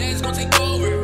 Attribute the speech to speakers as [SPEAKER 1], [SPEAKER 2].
[SPEAKER 1] Bad's gonna take over.